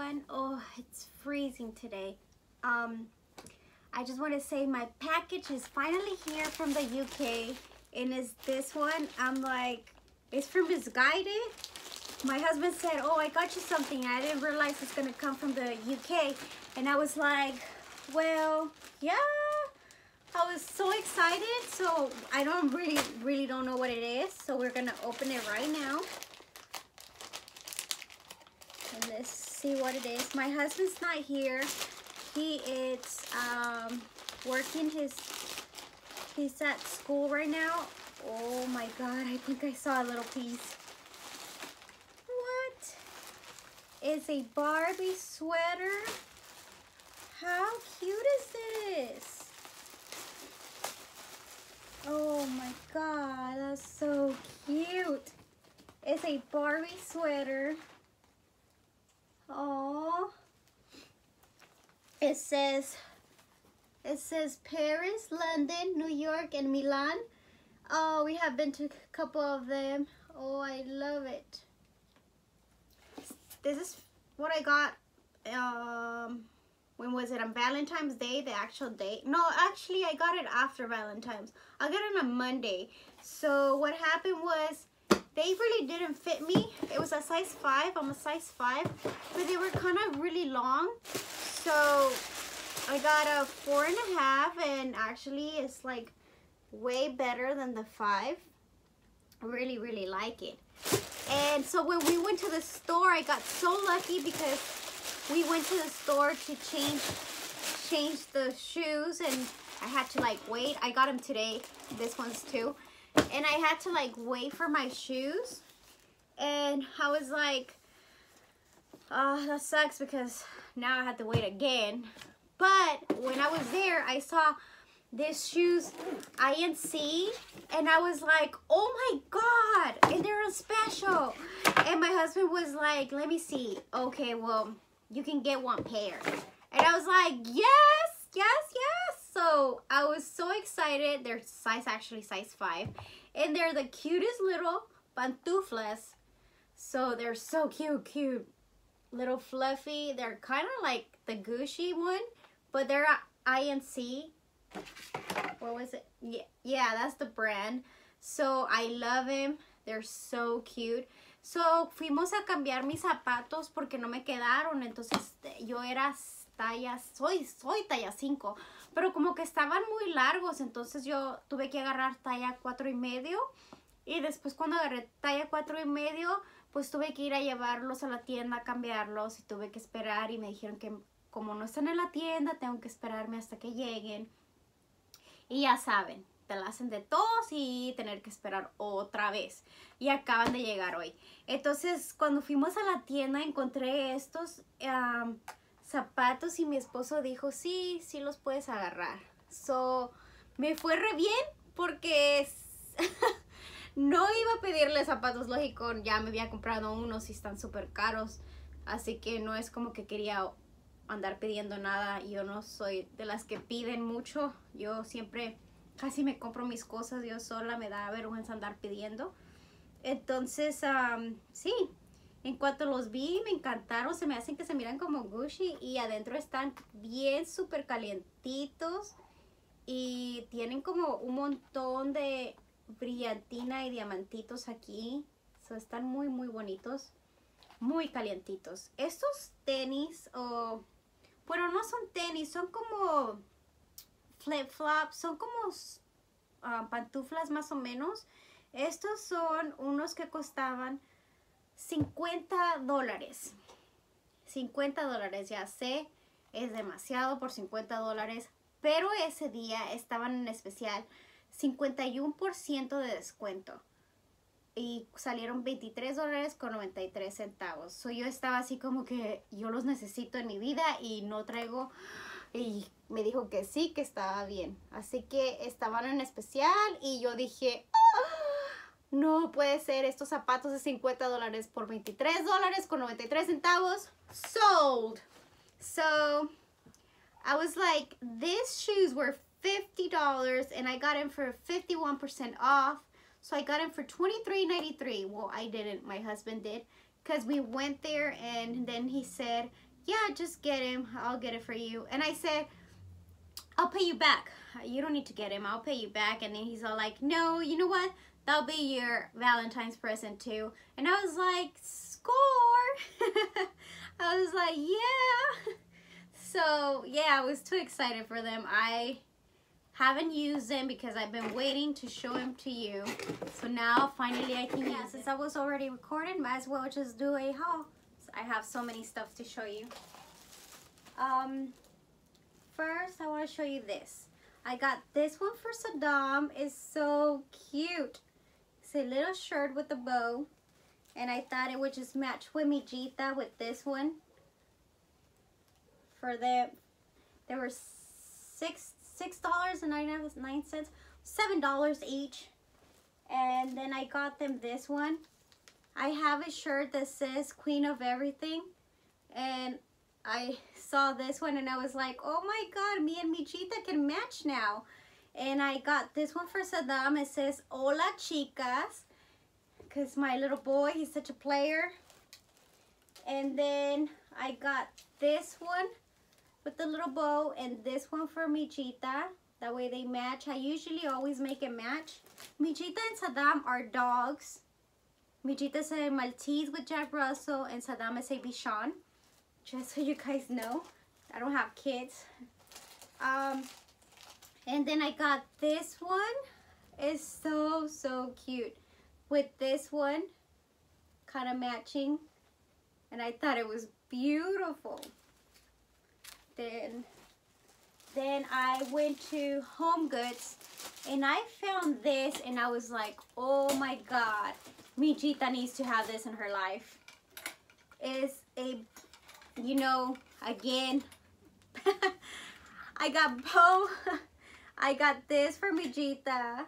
everyone. Oh, it's freezing today. Um, I just want to say my package is finally here from the UK and it's this one. I'm like, it's from Misguided. My husband said, oh, I got you something. I didn't realize it's going to come from the UK. And I was like, well, yeah. I was so excited. So I don't really, really don't know what it is. So we're going to open it right now. Let's see what it is. My husband's not here. He is um, working his, he's at school right now. Oh my God, I think I saw a little piece. What? It's a Barbie sweater. How cute is this? Oh my God, that's so cute. It's a Barbie sweater. Oh, it says, it says Paris, London, New York, and Milan. Oh, we have been to a couple of them. Oh, I love it. This is what I got, um, when was it, on Valentine's Day, the actual date? No, actually, I got it after Valentine's. I got it on a Monday. So what happened was, they really didn't fit me. It was a size 5. I'm a size 5. But they were kind of really long. So I got a four and a half and actually it's like way better than the 5. I really, really like it. And so when we went to the store, I got so lucky because we went to the store to change change the shoes and I had to like wait. I got them today. This one's too and I had to like wait for my shoes. And I was like oh that sucks because now I have to wait again. But when I was there I saw this shoes INC and I was like oh my god and they're on special. And my husband was like let me see. Okay well you can get one pair. And I was like yes yes yes so I was so excited. They're size actually size 5. And they're the cutest little pantuflas. So they're so cute, cute. Little fluffy. They're kind of like the Gucci one. But they're INC. What was it? Yeah, yeah, that's the brand. So I love them. They're so cute. So fuimos a cambiar mis zapatos porque no me quedaron. Entonces yo era talla, soy, soy talla 5 pero como que estaban muy largos, entonces yo tuve que agarrar talla cuatro y medio y después cuando agarré talla cuatro y medio, pues tuve que ir a llevarlos a la tienda a cambiarlos y tuve que esperar y me dijeron que como no están en la tienda, tengo que esperarme hasta que lleguen. Y ya saben, te la hacen de todos y tener que esperar otra vez. Y acaban de llegar hoy. Entonces, cuando fuimos a la tienda encontré estos zapatos y mi esposo dijo, sí, sí los puedes agarrar. So, me fue re bien porque no iba a pedirle zapatos, lógico, ya me había comprado unos y están súper caros. Así que no es como que quería andar pidiendo nada. Yo no soy de las que piden mucho. Yo siempre casi me compro mis cosas yo sola. Me da vergüenza andar pidiendo. Entonces, sí, en cuanto los vi, me encantaron. Se me hacen que se miran como Gucci. Y adentro están bien súper calientitos. Y tienen como un montón de brillantina y diamantitos aquí. Están muy, muy bonitos. Muy calientitos. Estos tenis, o... bueno, no son tenis, son como flip-flops. Son como ah, pantuflas más o menos. Estos son unos que costaban 50 dólares. 50 dólares, ya sé, es demasiado por 50 dólares, pero ese día estaban en especial 51% de descuento y salieron 23 dólares con 93 centavos. So, yo estaba así como que yo los necesito en mi vida y no traigo y me dijo que sí, que estaba bien. Así que estaban en especial y yo dije, no puede ser estos zapatos de 50 dólares por 23 dólares con 93 centavos. Sold. So, I was like, these shoes were $50 and I got them for 51% off. So I got them for $23.93. Well, I didn't. My husband did. Because we went there and then he said yeah, just get him. I'll get it for you. And I said, I'll pay you back. You don't need to get him. I'll pay you back. And then he's all like, no, you know what? That'll be your Valentine's present too. And I was like, score. I was like, yeah. So yeah, I was too excited for them. I haven't used them because I've been waiting to show them to you. So now finally I can yeah, Since I was already recording, might as well just do a haul. I have so many stuff to show you. Um, first I want to show you this. I got this one for Saddam. It's so cute. It's a little shirt with a bow. And I thought it would just match with Mijita with this one. For the, there were six six dollars and ninety-nine cents, seven dollars each. And then I got them this one. I have a shirt that says Queen of Everything. And I saw this one and I was like, oh my god, me and Michita can match now. And I got this one for Saddam. It says, Hola chicas. Because my little boy, he's such a player. And then I got this one with the little bow and this one for Michita. That way they match. I usually always make it match. Michita and Saddam are dogs. Michita is a Maltese with Jack Russell and Saddam is a Bichon. Just so you guys know. I don't have kids. Um, and then I got this one. It's so, so cute. With this one, kind of matching. And I thought it was beautiful then then I went to Home Goods and I found this and I was like, oh my God, Mijita needs to have this in her life. It's a, you know, again, I got bow, I got this for Mijita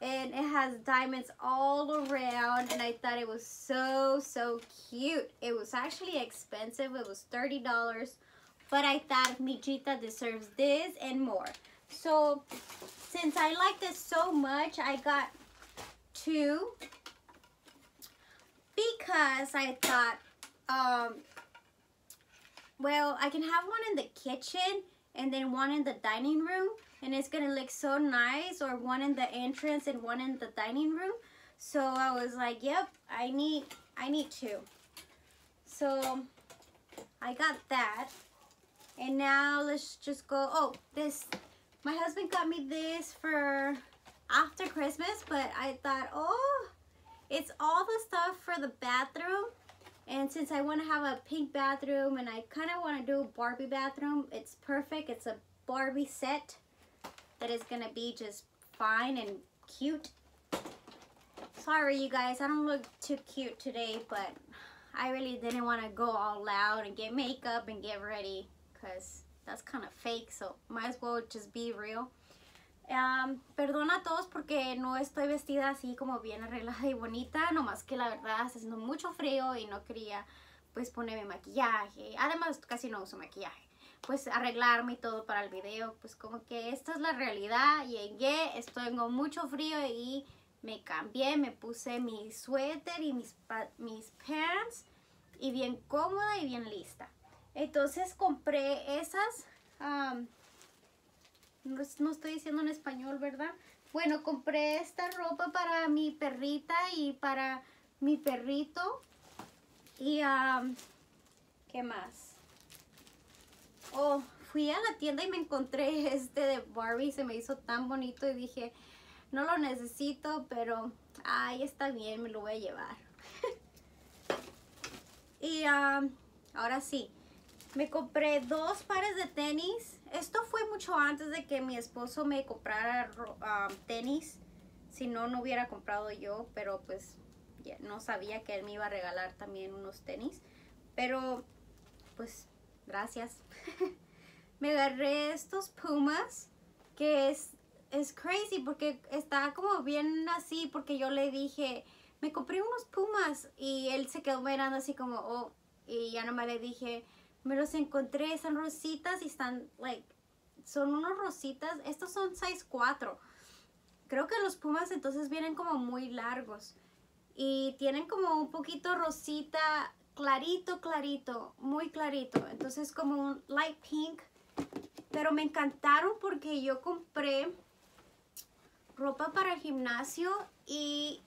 and it has diamonds all around and I thought it was so, so cute. It was actually expensive. It was $30 but I thought Mijita deserves this and more. So since I like this so much, I got two because I thought, um, well, I can have one in the kitchen and then one in the dining room and it's gonna look so nice or one in the entrance and one in the dining room. So I was like, yep, I need, I need two. So I got that. And now let's just go, oh, this, my husband got me this for after Christmas, but I thought, oh, it's all the stuff for the bathroom. And since I want to have a pink bathroom and I kind of want to do a Barbie bathroom, it's perfect. It's a Barbie set that is to be just fine and cute. Sorry, you guys, I don't look too cute today, but I really didn't want to go all out and get makeup and get ready because that's kind of fake, so might as well just be real. Um, perdona a todos porque no estoy vestida así como bien arreglada y bonita, nomás que la verdad está haciendo mucho frío y no quería pues ponerme maquillaje. Además casi no uso maquillaje. Pues arreglarme y todo para el video, pues como que esta es la realidad. Llegué, estoy tengo mucho frío y me cambié, me puse mi suéter y mis, mis pants y bien cómoda y bien lista. Entonces compré esas, no, estoy diciendo en español, ¿verdad? Bueno, compré esta ropa para mi perrita y para mi perrito. Y, ¿qué más? Oh, fui a la tienda y me encontré este de Barbie. Se me hizo tan bonito y dije, no lo necesito, pero, ay, está bien, me lo voy a llevar. y ahora sí, me compré dos pares de tenis. Esto fue mucho antes de que mi esposo me comprara um, tenis. Si no, no hubiera comprado yo, pero pues no sabía que él me iba a regalar también unos tenis. Pero, pues, gracias. me agarré estos Pumas, que es, es crazy porque está como bien así, porque yo le dije, me compré unos Pumas y él se quedó mirando así como, oh, y ya nomás le dije, me los encontré, están rositas y están, like, son unos rositas. Estos son size 4. Creo que los pumas entonces vienen como muy largos. Y tienen como un poquito rosita clarito, clarito, muy clarito. Entonces como un light pink. Pero me encantaron porque yo compré ropa para el gimnasio y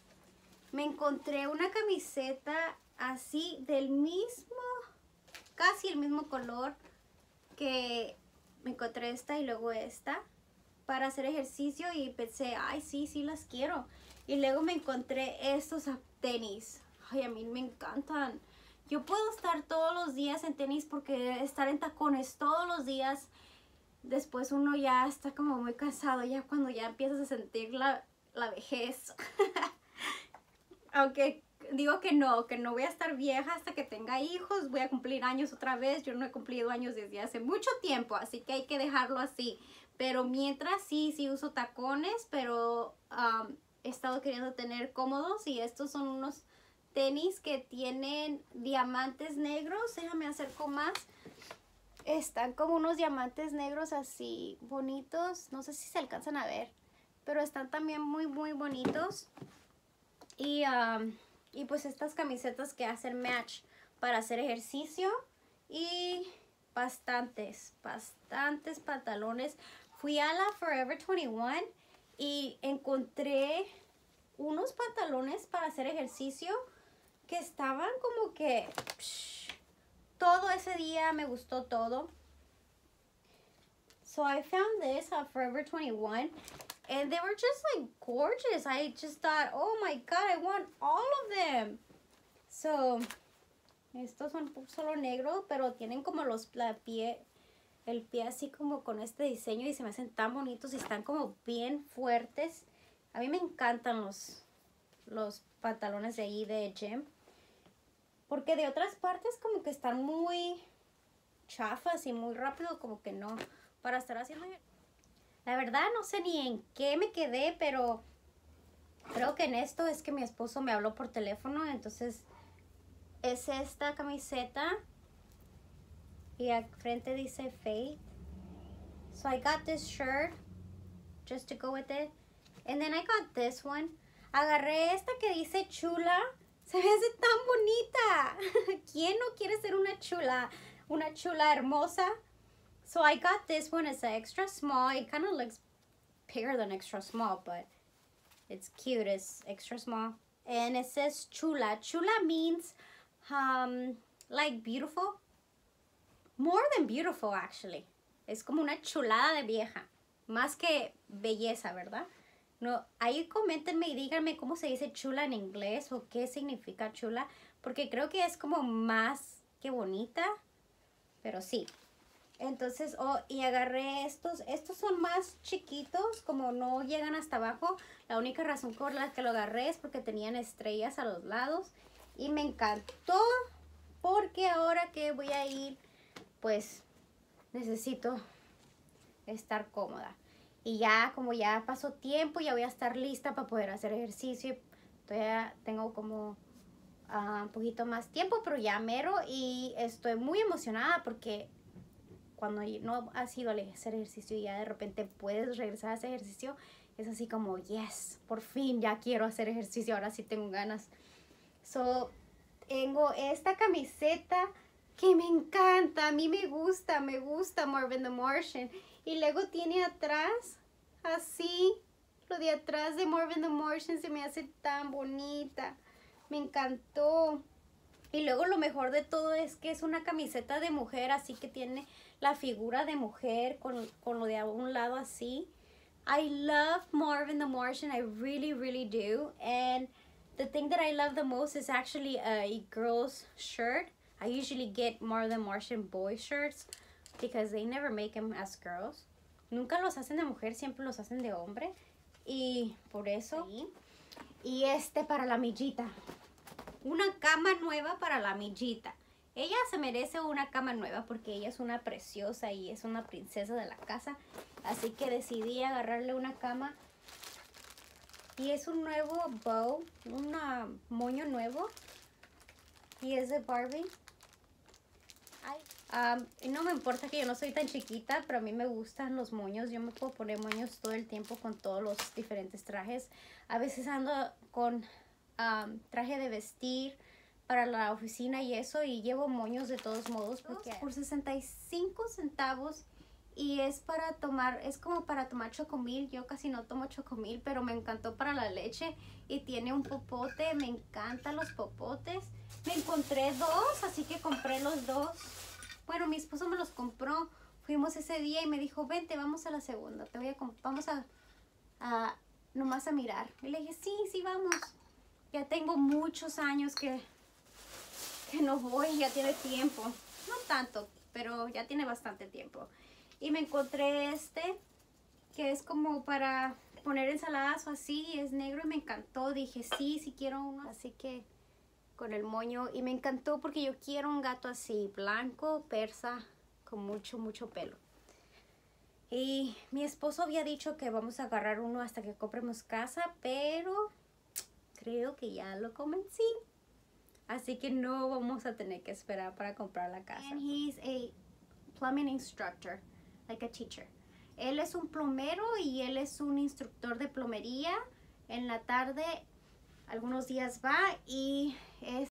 me encontré una camiseta así del mismo, casi el mismo color que me encontré esta y luego esta para hacer ejercicio y pensé, ay, sí, sí las quiero. Y luego me encontré estos tenis. Ay, a mí me encantan. Yo puedo estar todos los días en tenis porque estar en tacones todos los días, después uno ya está como muy cansado, ya cuando ya empiezas a sentir la, la vejez. Aunque digo que no, que no voy a estar vieja hasta que tenga hijos, voy a cumplir años otra vez, yo no he cumplido años desde hace mucho tiempo, así que hay que dejarlo así. Pero mientras sí, sí uso tacones, pero he estado queriendo tener cómodos y estos son unos tenis que tienen diamantes negros, déjame acerco más. Están como unos diamantes negros así bonitos, no sé si se alcanzan a ver, pero están también muy muy bonitos. Y y pues estas camisetas que hacen match para hacer ejercicio y bastantes, bastantes pantalones. Fui a la Forever 21 y encontré unos pantalones para hacer ejercicio estaban como que todo ese día me gustó todo. So I found this at Forever 21 and they were just like gorgeous. I just thought, oh my god, I want all of them. So, estos son solo negros, pero tienen como los la pie, el pie así como con este diseño y se me hacen tan bonitos y están como bien fuertes. A mí me encantan los, los pantalones de ahí de gym. Porque de otras partes como que están muy chafas y muy rápido, como que no. Para estar haciendo la verdad no sé ni en qué me quedé, pero creo que en esto es que mi esposo me habló por teléfono, entonces es esta camiseta y al frente dice Faith. So I got this shirt just to go with it. And then I got this one. Agarré esta que dice chula. Se me hace tan bonita. ¿Quién no quiere ser una chula? Una chula hermosa. So I got this one. It's an extra small. It kind of looks bigger than extra small, but it's cute. It's extra small. And it says chula. Chula means um, like beautiful. More than beautiful, actually. Es como una chulada de vieja. Más que belleza, ¿verdad? No, ahí coméntenme y díganme cómo se dice chula en inglés o qué significa chula. Porque creo que es como más que bonita. Pero sí, entonces, oh, y agarré estos. Estos son más chiquitos, como no llegan hasta abajo. La única razón por la que lo agarré es porque tenían estrellas a los lados. Y me encantó porque ahora que voy a ir, pues necesito estar cómoda. Y ya, como ya pasó tiempo, ya voy a estar lista para poder hacer ejercicio. Todavía tengo como ah, un poquito más tiempo, pero ya mero. Y estoy muy emocionada porque cuando no has ido a hacer ejercicio y ya de repente puedes regresar a hacer ejercicio, es así como, yes, por fin ya quiero hacer ejercicio, ahora sí tengo ganas. So, tengo esta camiseta que me encanta, a mí me gusta, me gusta Marvin the Martian. Y luego tiene atrás, así, lo de atrás de Marvin the Martian se me hace tan bonita. Me encantó. Y luego lo mejor de todo es que es una camiseta de mujer, así que tiene la figura de mujer con, con lo de a un lado así. I love Marvin the Martian. I really, really do. And the thing that I love the most is actually a girl's shirt. I usually get Marvin Martian boy shirts because they never make them as girls. Nunca los hacen de mujer, siempre los hacen de hombre. Y por eso. Y este para la millita. Una cama nueva para la millita. Ella se merece una cama nueva porque ella es una preciosa y es una princesa de la casa. Así que decidí agarrarle una cama. Y es un nuevo bow, un moño nuevo. Y es de Barbie. No me importa que yo no soy tan chiquita, pero a mí me gustan los moños. Yo me puedo poner moños todo el tiempo con todos los diferentes trajes. A veces ando con traje de vestir, para la oficina y eso y llevo moños de todos modos porque por 65 centavos y es para tomar, es como para tomar chocomil, yo casi no tomo chocomil, pero me encantó para la leche y tiene un popote, me encantan los popotes. Me encontré dos, así que compré los dos. Bueno, mi esposo me los compró, fuimos ese día y me dijo, vente, vamos a la segunda, te voy a, vamos a, a nomás a mirar. Y le dije, sí, sí, vamos. Ya tengo muchos años que que no voy, ya tiene tiempo. No tanto, pero ya tiene bastante tiempo. Y me encontré este, que es como para poner ensaladas o así, es negro y me encantó. Dije, sí, sí quiero uno. Así que con el moño. Y me encantó porque yo quiero un gato así, blanco, persa, con mucho, mucho pelo. Y mi esposo había dicho que vamos a agarrar uno hasta que compremos casa, pero creo que ya lo convencí. Así que no vamos a tener que esperar para comprar la casa. And he's a plumbing instructor, like a teacher. Él es un plomero y él es un instructor de plomería. En la tarde, algunos días va y es